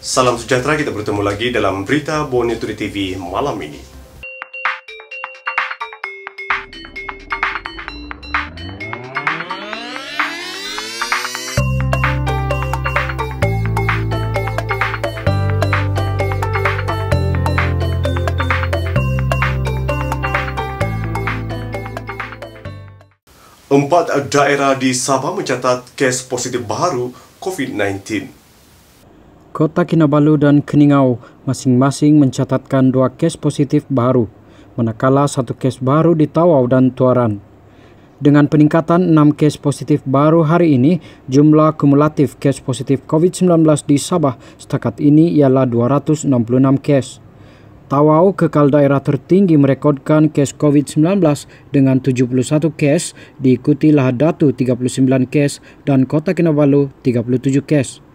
Salam sejahtera, kita bertemu lagi dalam berita Bonituri TV malam ini. Empat daerah di Sabah mencatat kes positif baru COVID-19. Kota Kinabalu dan Keningau masing-masing mencatatkan dua kes positif baru, manakala satu kes baru di Tawau dan Tuaran. Dengan peningkatan enam kes positif baru hari ini, jumlah kumulatif kes positif COVID-19 di Sabah setakat ini ialah 266 kes. Tawau kekal daerah tertinggi merekodkan kes COVID-19 dengan 71 kes, diikuti Lahadatu 39 kes dan Kota Kinabalu 37 kes.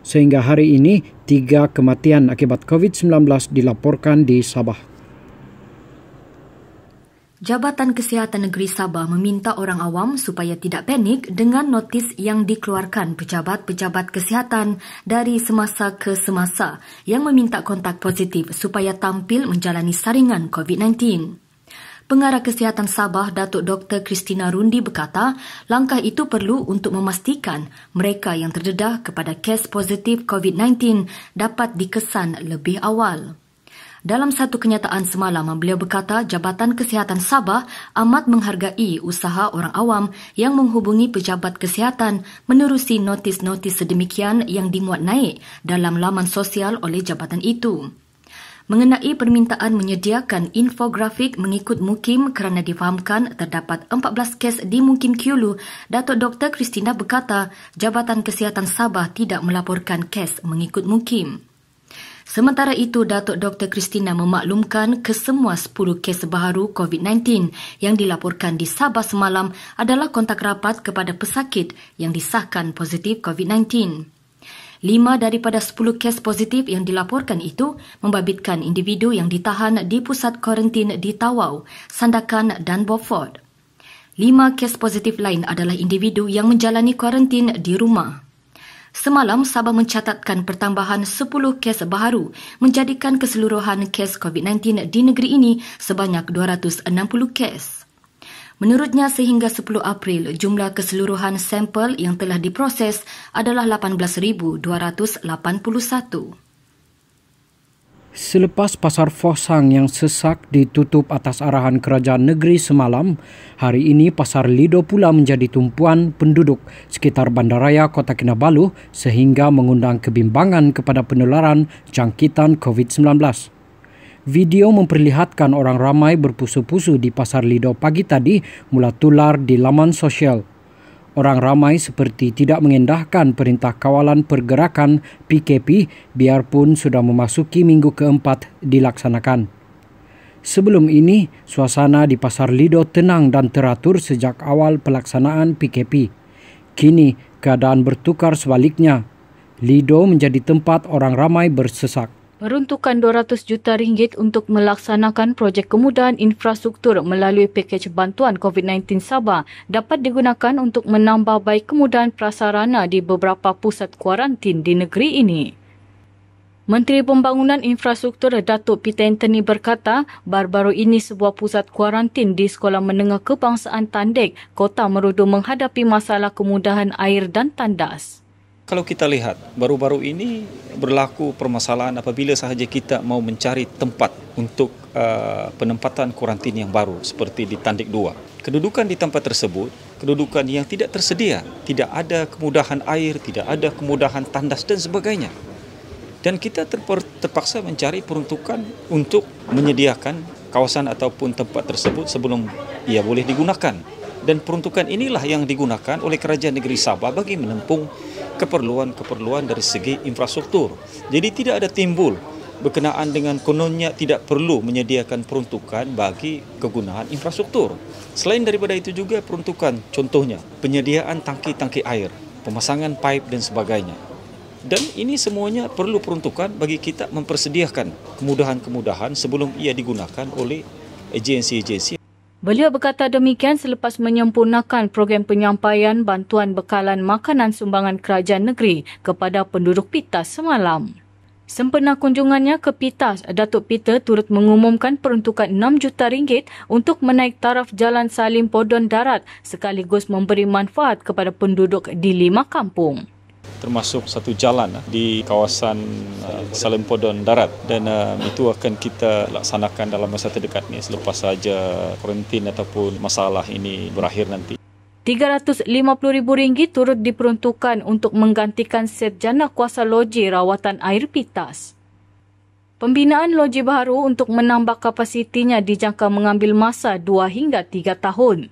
Sehingga hari ini, tiga kematian akibat COVID-19 dilaporkan di Sabah. Jabatan Kesihatan Negeri Sabah meminta orang awam supaya tidak panik dengan notis yang dikeluarkan pejabat-pejabat kesihatan dari semasa ke semasa yang meminta kontak positif supaya tampil menjalani saringan COVID-19. Pengarah Kesihatan Sabah, Datuk Dr. Christina Rundi berkata, langkah itu perlu untuk memastikan mereka yang terdedah kepada kes positif COVID-19 dapat dikesan lebih awal. Dalam satu kenyataan semalam, beliau berkata Jabatan Kesihatan Sabah amat menghargai usaha orang awam yang menghubungi pejabat kesihatan menerusi notis-notis sedemikian yang dimuat naik dalam laman sosial oleh jabatan itu. Mengenai permintaan menyediakan infografik mengikut mukim kerana difahamkan terdapat 14 kes di mukim Kiulu, Datuk Dr. Christina berkata Jabatan Kesihatan Sabah tidak melaporkan kes mengikut mukim. Sementara itu, Datuk Dr. Christina memaklumkan kesemua 10 kes baharu COVID-19 yang dilaporkan di Sabah semalam adalah kontak rapat kepada pesakit yang disahkan positif COVID-19. Lima daripada 10 kes positif yang dilaporkan itu membabitkan individu yang ditahan di pusat kuarantin di Tawau, Sandakan dan Beaufort. Lima kes positif lain adalah individu yang menjalani kuarantin di rumah. Semalam, Sabah mencatatkan pertambahan 10 kes baharu menjadikan keseluruhan kes COVID-19 di negeri ini sebanyak 260 kes. Menurutnya, sehingga 10 April, jumlah keseluruhan sampel yang telah diproses adalah 18,281. Selepas pasar Fosang yang sesak ditutup atas arahan kerajaan negeri semalam, hari ini pasar Lido pula menjadi tumpuan penduduk sekitar bandaraya Kota Kinabalu sehingga mengundang kebimbangan kepada penularan jangkitan COVID-19. Video memperlihatkan orang ramai berpusu-pusu di pasar Lido pagi tadi mula tular di laman sosial. Orang ramai seperti tidak mengendahkan perintah kawalan pergerakan PKP biarpun sudah memasuki minggu keempat dilaksanakan. Sebelum ini, suasana di Pasar Lido tenang dan teratur sejak awal pelaksanaan PKP. Kini, keadaan bertukar sebaliknya. Lido menjadi tempat orang ramai bersesak. Peruntukan 200 juta ringgit untuk melaksanakan projek kemudahan infrastruktur melalui pakej bantuan COVID-19 Sabah dapat digunakan untuk menambah baik kemudahan prasarana di beberapa pusat kuarantin di negeri ini. Menteri Pembangunan Infrastruktur Datuk Peter Anthony berkata, baru-baru ini sebuah pusat kuarantin di Sekolah Menengah Kebangsaan Tandek, Kota Merudu menghadapi masalah kemudahan air dan tandas kalau kita lihat baru-baru ini berlaku permasalahan apabila sahaja kita mau mencari tempat untuk uh, penempatan kuarantin yang baru seperti di Tandik 2. Kedudukan di tempat tersebut, kedudukan yang tidak tersedia, tidak ada kemudahan air, tidak ada kemudahan tandas dan sebagainya. Dan kita terpaksa mencari peruntukan untuk menyediakan kawasan ataupun tempat tersebut sebelum ia boleh digunakan. Dan peruntukan inilah yang digunakan oleh kerajaan negeri Sabah bagi menempung keperluan-keperluan dari segi infrastruktur. Jadi tidak ada timbul berkenaan dengan kononnya tidak perlu menyediakan peruntukan bagi kegunaan infrastruktur. Selain daripada itu juga peruntukan contohnya penyediaan tangki-tangki air, pemasangan pipe dan sebagainya. Dan ini semuanya perlu peruntukan bagi kita mempersediakan kemudahan-kemudahan sebelum ia digunakan oleh agensi-agensi Beliau berkata demikian selepas menyempurnakan program penyampaian bantuan bekalan makanan sumbangan kerajaan negeri kepada penduduk Pitas semalam. Sempena kunjungannya ke Pitas, Datuk Peter turut mengumumkan peruntukan 6 juta ringgit untuk menaik taraf Jalan Salim Podon Darat sekaligus memberi manfaat kepada penduduk di lima kampung termasuk satu jalan ah, di kawasan uh, Salim Podon Darat dan uh, itu akan kita laksanakan dalam masa terdekat ni selepas saja kuarantin ataupun masalah ini berakhir nanti. RM350,000 turut diperuntukkan untuk menggantikan set jana kuasa loji rawatan air pitas. Pembinaan loji baru untuk menambah kapasitinya dijangka mengambil masa 2 hingga 3 tahun.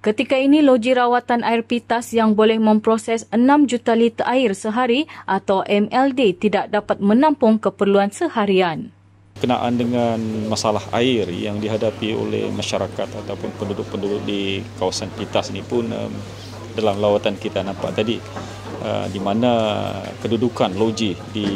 Ketika ini, loji rawatan air pitas yang boleh memproses 6 juta liter air sehari atau MLD tidak dapat menampung keperluan seharian. Kenaan dengan masalah air yang dihadapi oleh masyarakat ataupun penduduk-penduduk di kawasan pitas ini pun um, dalam lawatan kita nampak tadi uh, di mana kedudukan loji di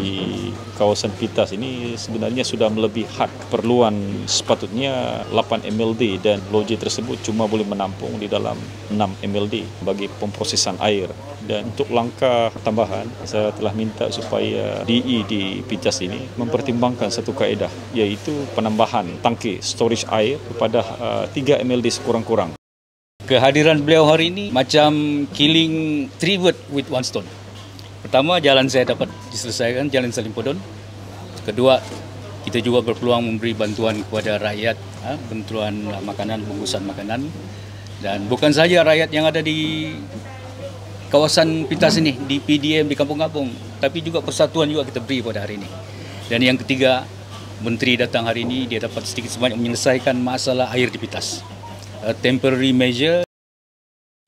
kawasan Pitas ini sebenarnya sudah melebihi had keperluan. Sepatutnya 8 MLD dan loji tersebut cuma boleh menampung di dalam 6 MLD bagi pemprosesan air. Dan untuk langkah tambahan saya telah minta supaya DE di Pitas ini mempertimbangkan satu kaedah iaitu penambahan tangki storage air kepada uh, 3 MLD sekurang-kurang Kehadiran beliau hari ini macam killing three birds with one stone. Pertama, jalan saya dapat diselesaikan, jalan Salim Podon. Kedua, kita juga berpeluang memberi bantuan kepada rakyat, ha, bantuan makanan, bungkusan makanan. Dan bukan saja rakyat yang ada di kawasan Pintas ini, di PDM, di kampung-kampung. Tapi juga persatuan juga kita beri pada hari ini. Dan yang ketiga, Menteri datang hari ini, dia dapat sedikit sebanyak menyelesaikan masalah air di Pintas temporary measure.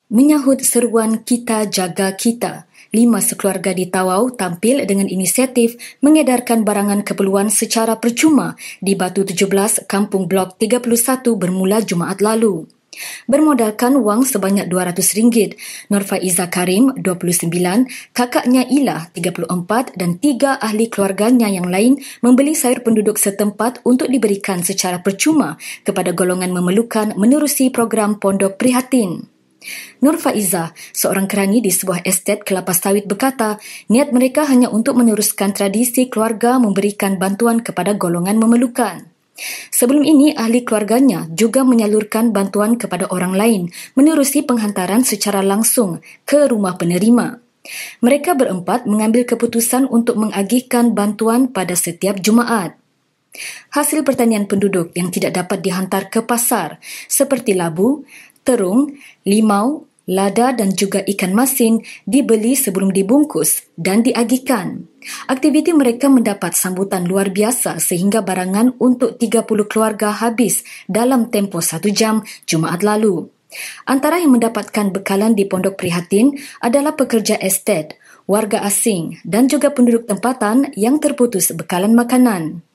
Menyahut seruan Kita Jaga Kita, lima sekeluarga di Tawau tampil dengan inisiatif mengedarkan barangan keperluan secara percuma di Batu 17, Kampung Blok 31 bermula Jumaat lalu. Bermodalkan wang sebanyak RM200, Nur Faiza Karim, 29, kakaknya Ila, 34 dan tiga ahli keluarganya yang lain membeli sayur penduduk setempat untuk diberikan secara percuma kepada golongan memerlukan menerusi program Pondok Prihatin. Nur Faiza, seorang kerani di sebuah estet kelapa sawit berkata, niat mereka hanya untuk meneruskan tradisi keluarga memberikan bantuan kepada golongan memerlukan. Sebelum ini, ahli keluarganya juga menyalurkan bantuan kepada orang lain menerusi penghantaran secara langsung ke rumah penerima. Mereka berempat mengambil keputusan untuk mengagihkan bantuan pada setiap Jumaat. Hasil pertanian penduduk yang tidak dapat dihantar ke pasar seperti labu, terung, limau, lada dan juga ikan masin dibeli sebelum dibungkus dan diagihkan. Aktiviti mereka mendapat sambutan luar biasa sehingga barangan untuk 30 keluarga habis dalam tempoh satu jam Jumaat lalu. Antara yang mendapatkan bekalan di Pondok Prihatin adalah pekerja estet, warga asing dan juga penduduk tempatan yang terputus bekalan makanan.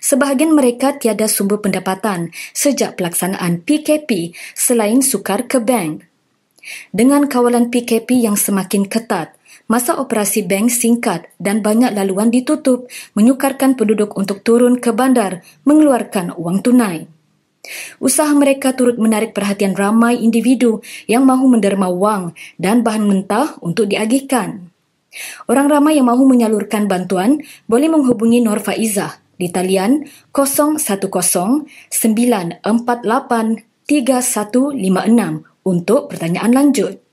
Sebahagian mereka tiada sumber pendapatan sejak pelaksanaan PKP selain sukar ke bank. Dengan kawalan PKP yang semakin ketat, masa operasi bank singkat dan banyak laluan ditutup menyukarkan penduduk untuk turun ke bandar mengeluarkan wang tunai. Usaha mereka turut menarik perhatian ramai individu yang mahu menderma wang dan bahan mentah untuk diagihkan. Orang ramai yang mahu menyalurkan bantuan boleh menghubungi Nur Faizah di talian 010 948 3156 untuk pertanyaan lanjut.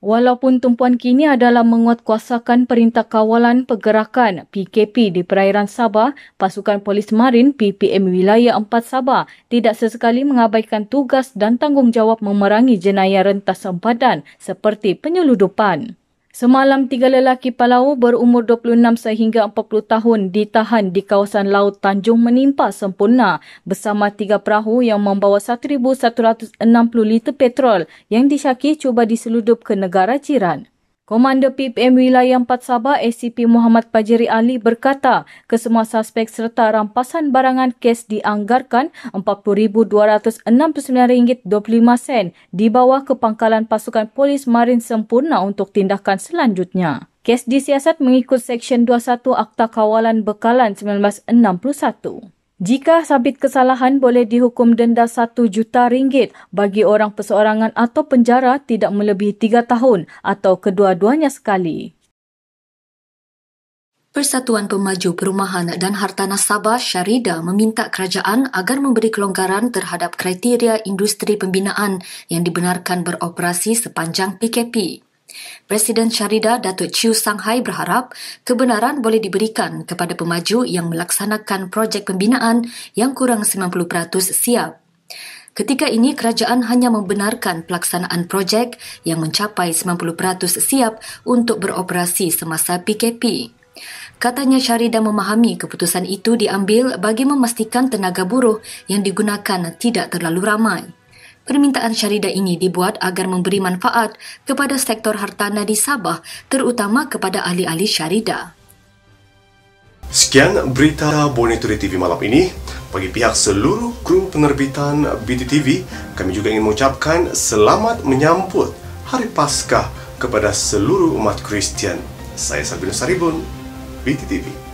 Walaupun tumpuan kini adalah menguatkuasakan Perintah Kawalan Pergerakan PKP di perairan Sabah, pasukan polis marin PPM Wilayah 4 Sabah tidak sesekali mengabaikan tugas dan tanggungjawab memerangi jenayah rentas sempadan seperti penyeludupan. Semalam tiga lelaki Palau berumur 26 sehingga 40 tahun ditahan di kawasan Laut Tanjung menimpa sempurna bersama tiga perahu yang membawa 1,160 liter petrol yang disyaki cuba diseludup ke negara jiran. Komander PPM Wilayah 4 Sabah ACP Muhammad Pajeri Ali berkata kesemua suspek serta rampasan barangan kes dianggarkan RM40,269.25 dibawa ke pangkalan pasukan polis marin sempurna untuk tindakan selanjutnya. Kes disiasat mengikut Seksyen 21 Akta Kawalan Bekalan 1961. Jika sabit kesalahan boleh dihukum denda satu juta ringgit bagi orang perseorangan atau penjara tidak melebihi tiga tahun atau kedua-duanya sekali. Persatuan Pemaju Perumahan dan Hartanah Sabah Syarida meminta kerajaan agar memberi kelonggaran terhadap kriteria industri pembinaan yang dibenarkan beroperasi sepanjang PKP. Presiden Syarida Datuk Chiu Sanghai berharap kebenaran boleh diberikan kepada pemaju yang melaksanakan projek pembinaan yang kurang 90% siap. Ketika ini, kerajaan hanya membenarkan pelaksanaan projek yang mencapai 90% siap untuk beroperasi semasa PKP. Katanya Syarida memahami keputusan itu diambil bagi memastikan tenaga buruh yang digunakan tidak terlalu ramai. Permintaan Syarida ini dibuat agar memberi manfaat kepada sektor hartanah di Sabah terutama kepada ahli-ahli Syarida. Sekian berita Bonituri TV malam ini. Bagi pihak seluruh kru penerbitan BTTV, kami juga ingin mengucapkan selamat menyambut Hari Paskah kepada seluruh umat Kristian. Saya Sabino Saribun. BTTV.